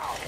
Ow.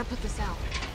Gotta put this out.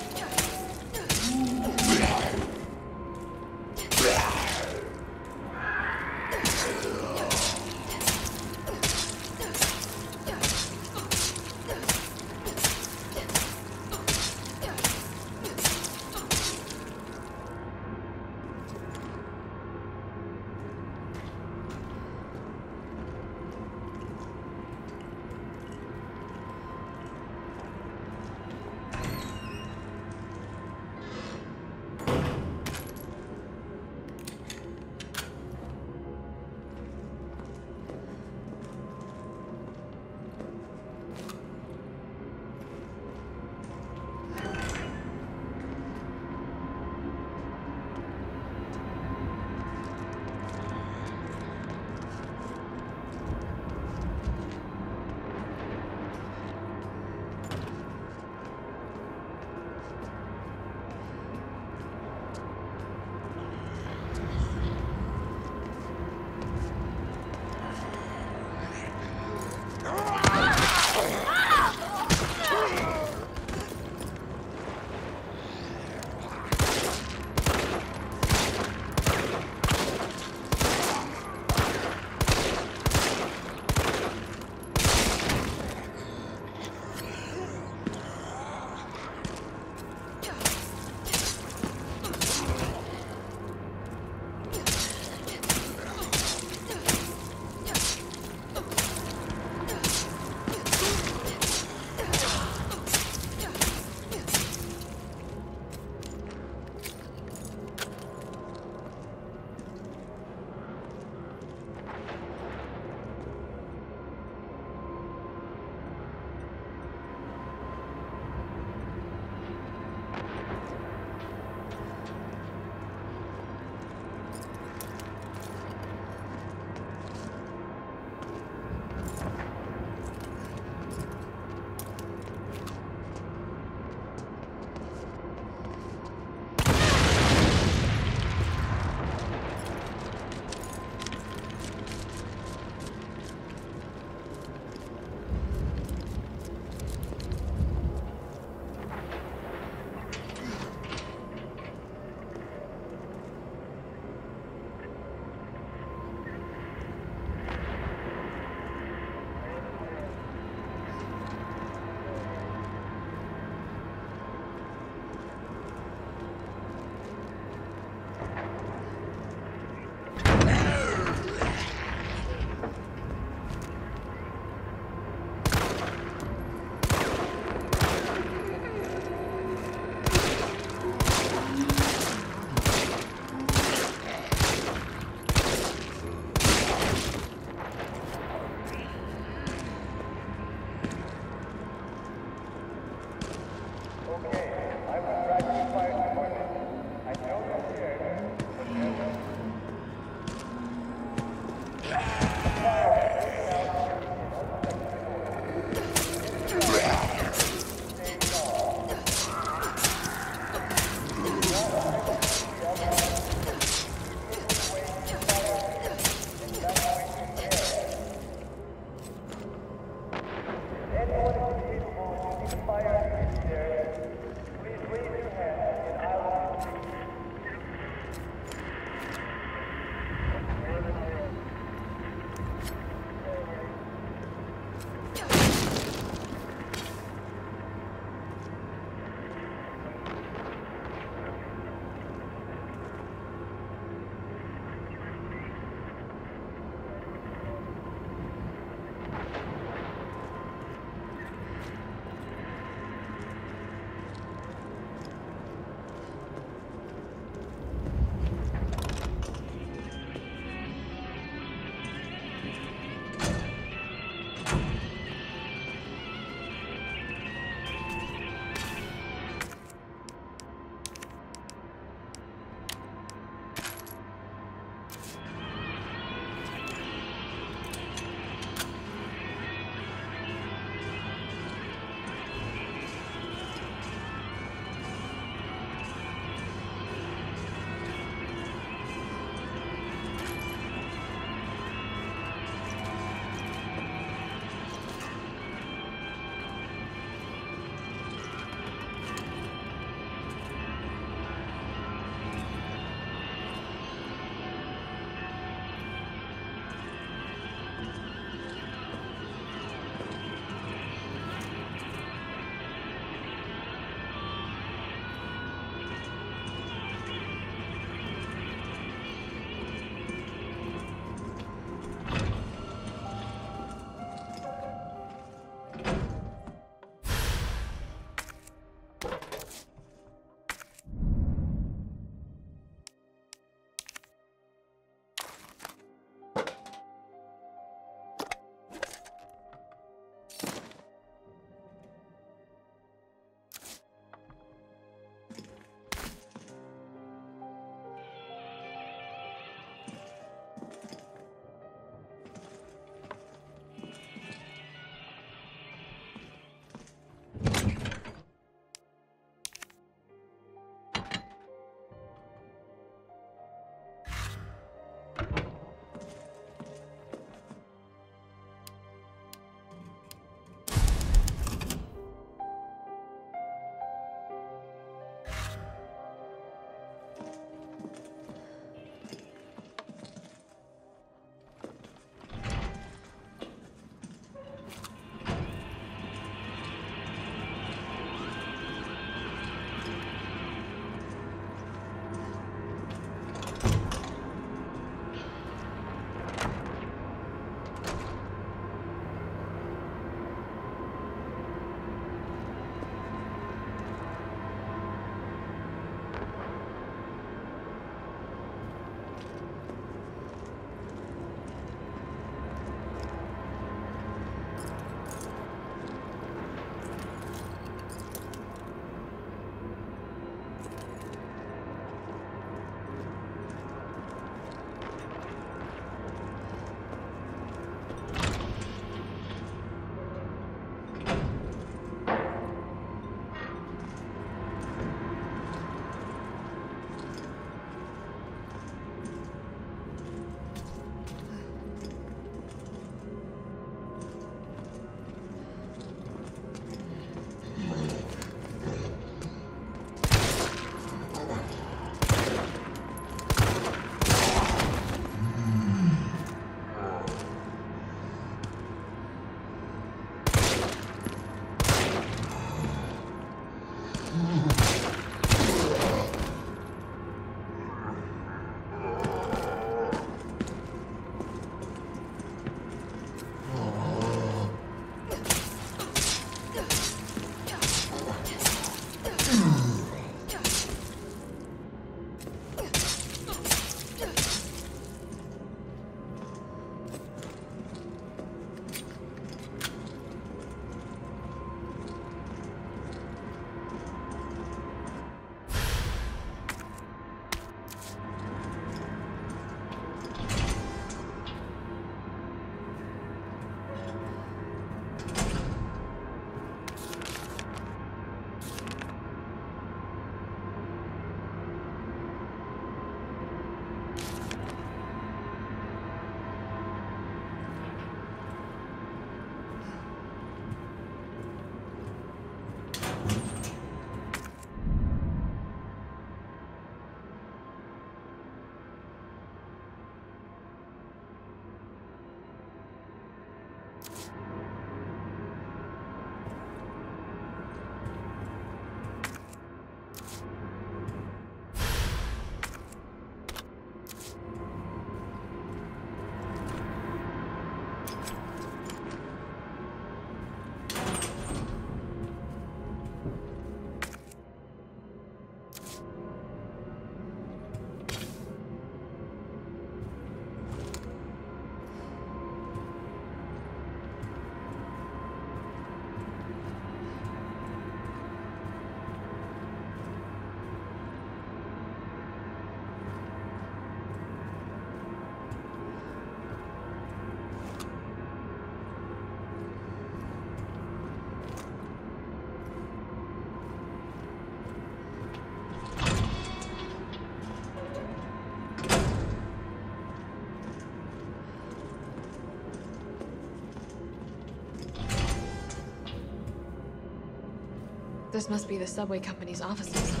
This must be the subway company's offices.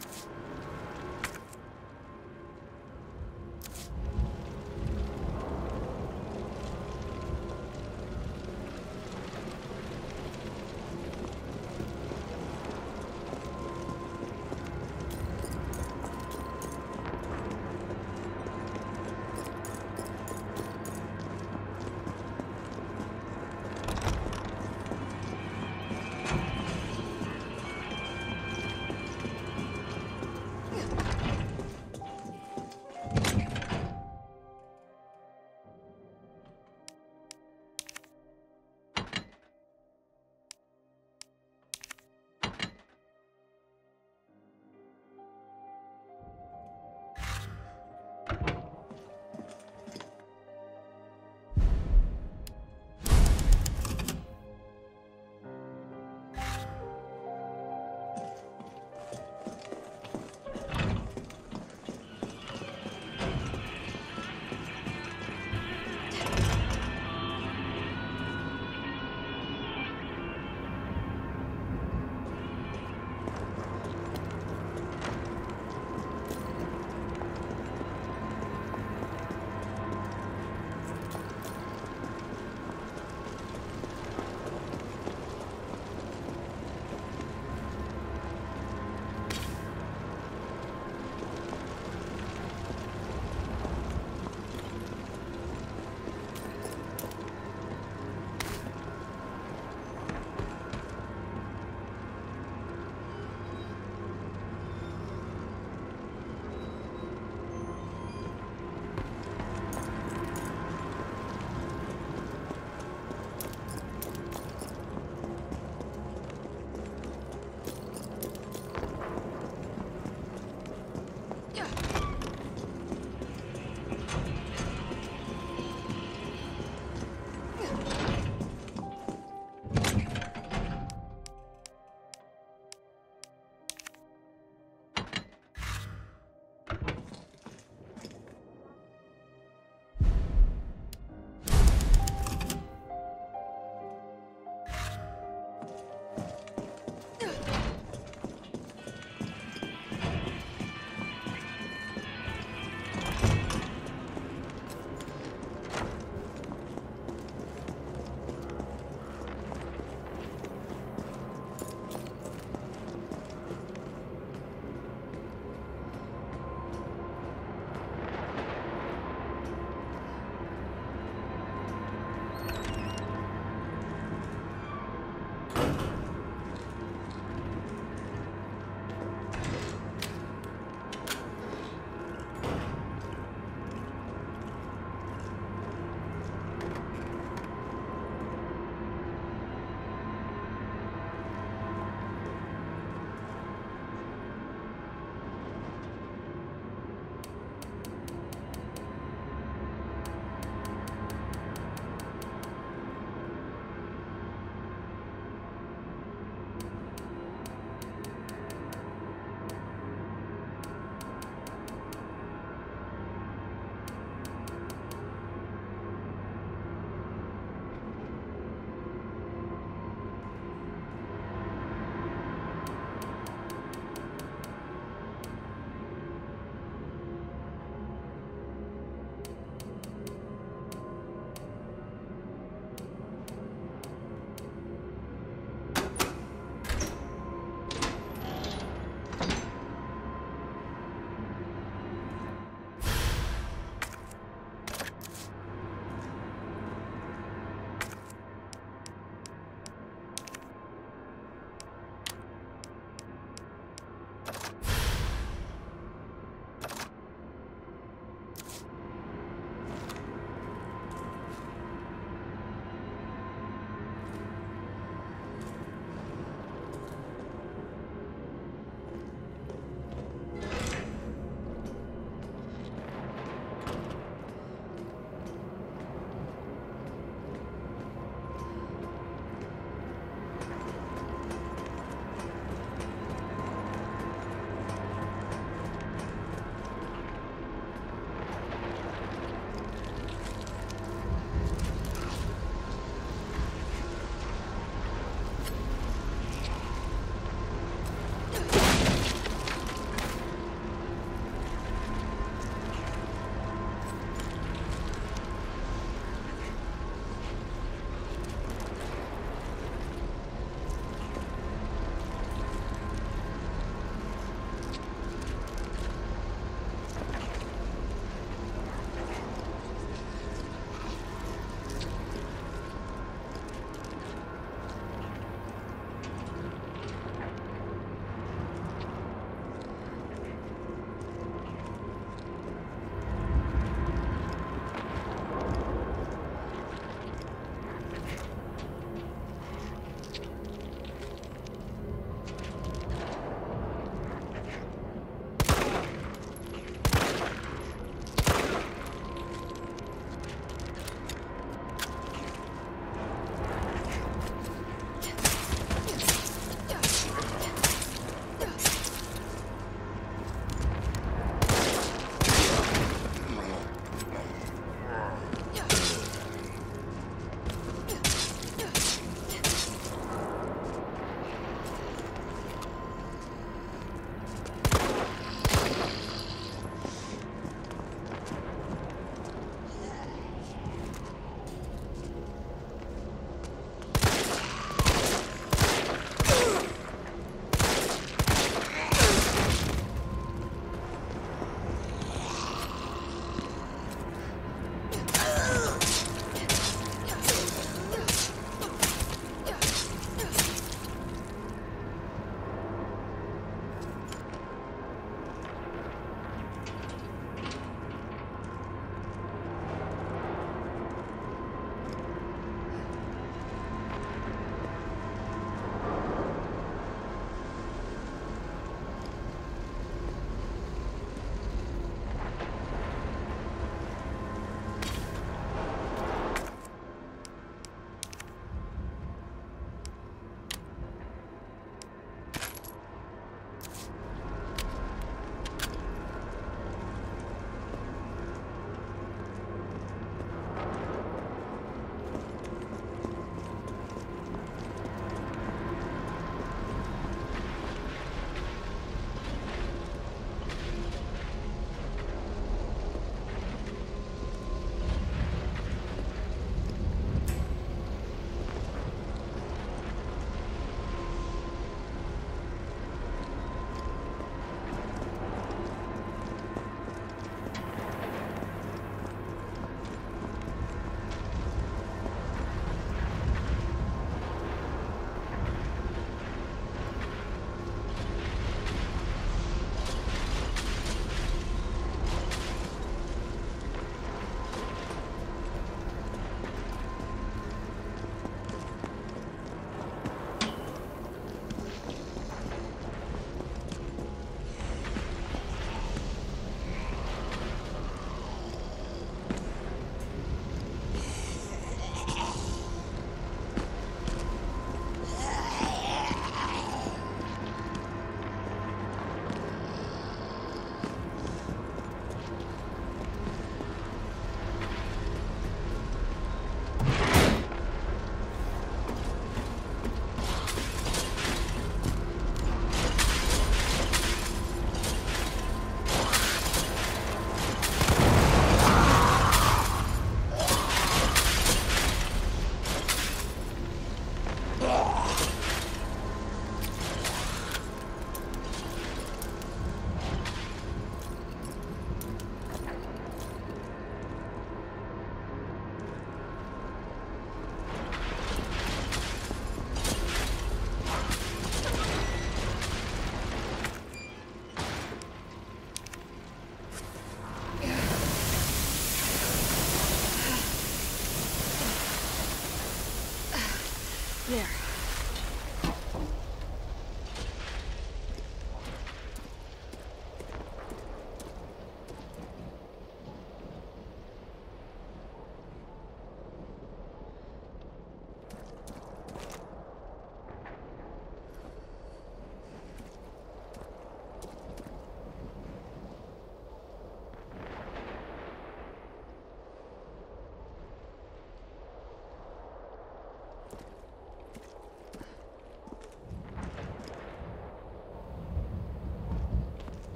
あ。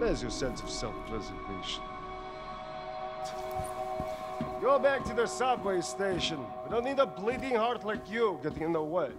There's your sense of self-preservation. Go back to the subway station. We don't need a bleeding heart like you getting in the way.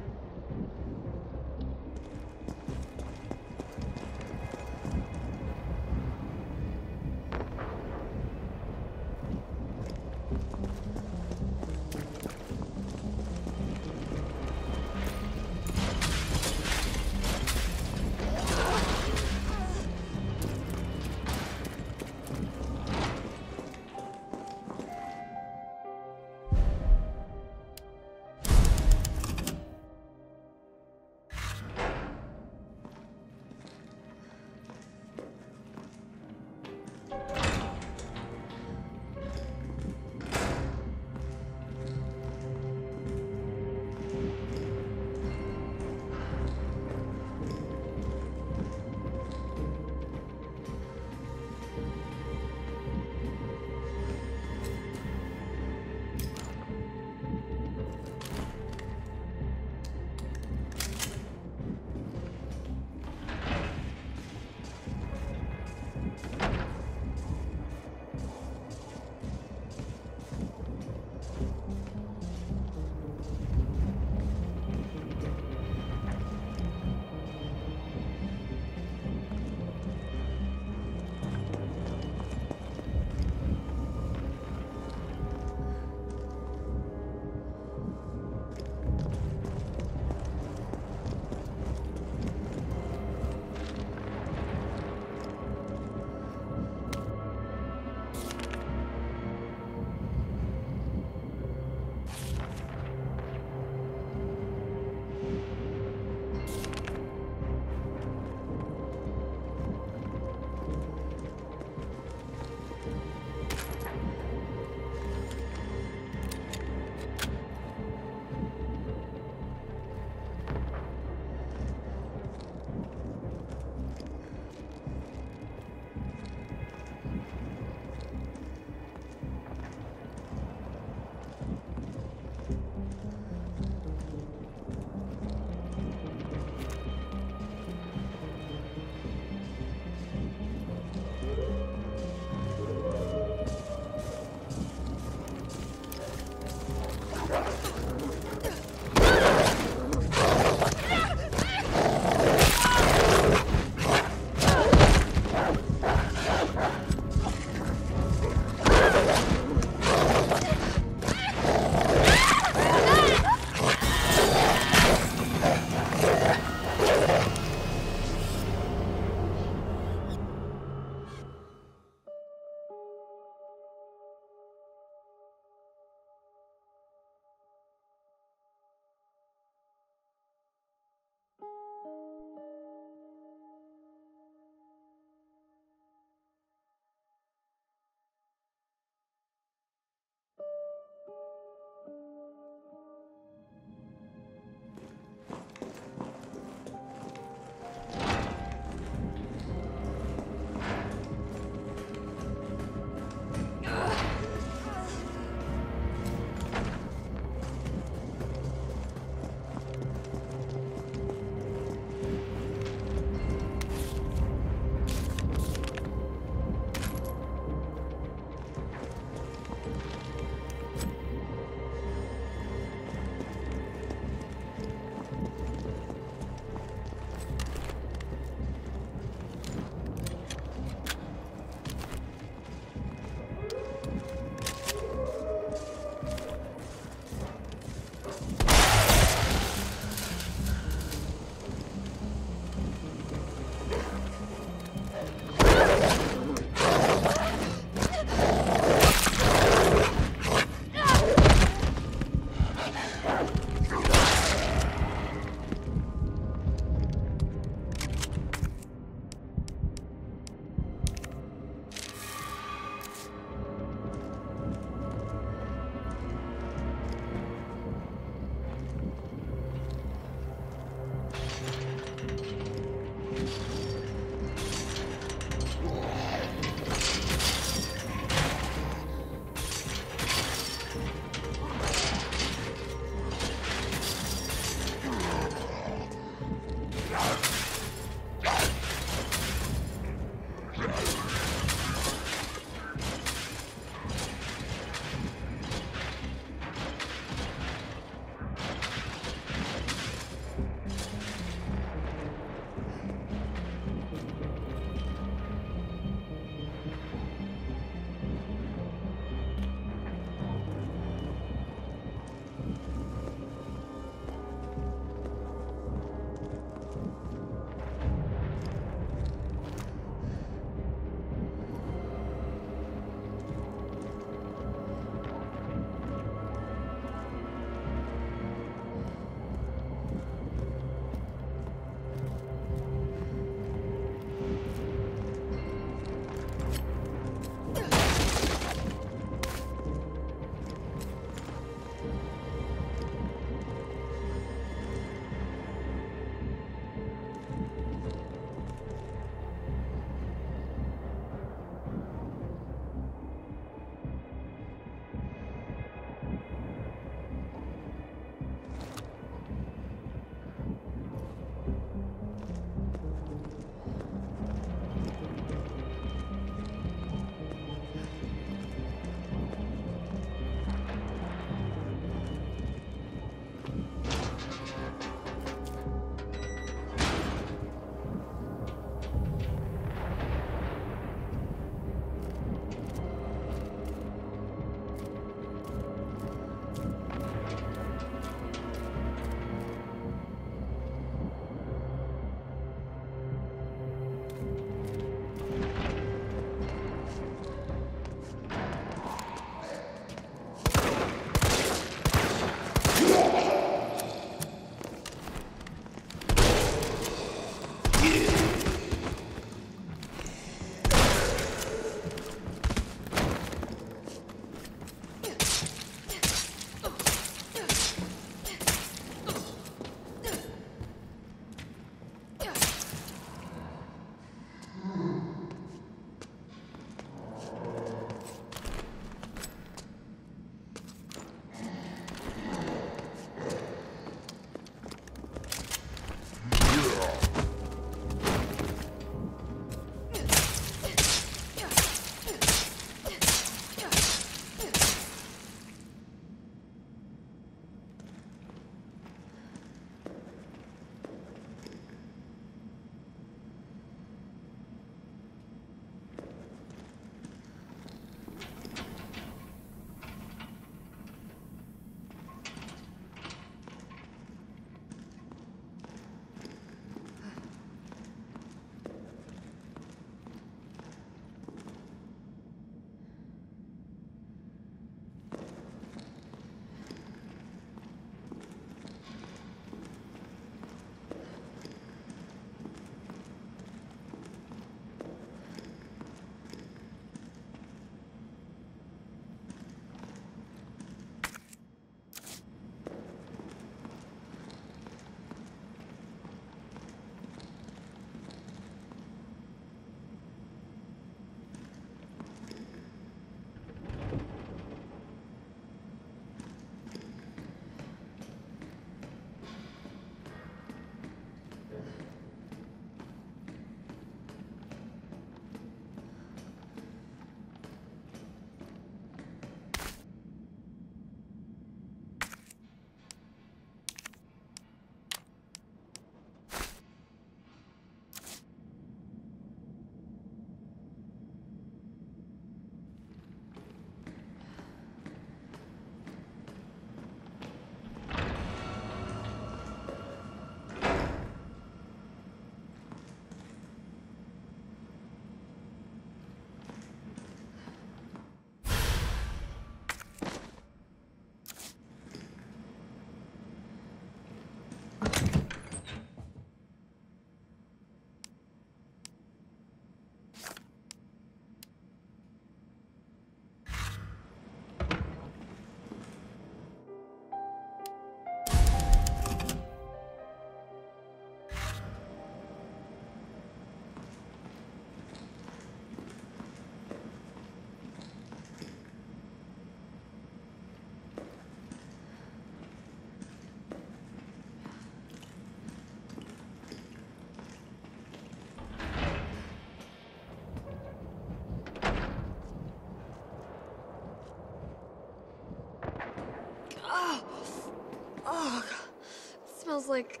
Smells like...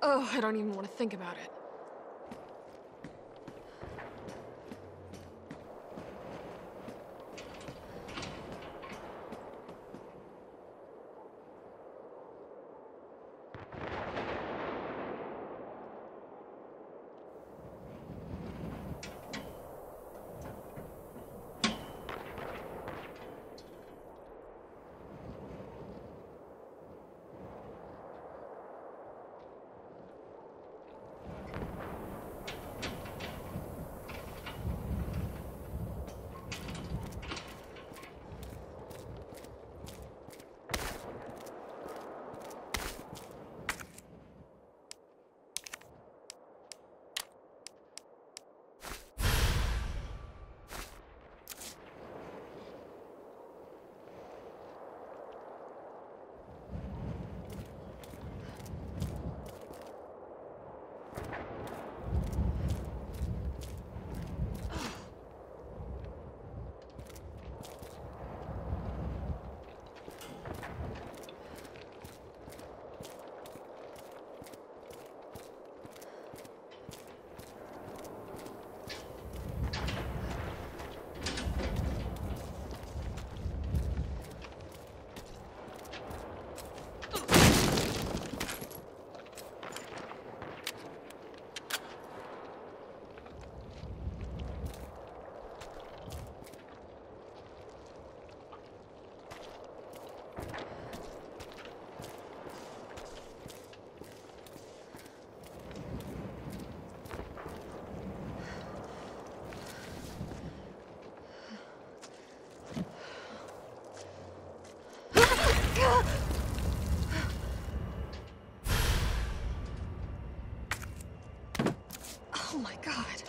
Oh, I don't even want to think about it. God.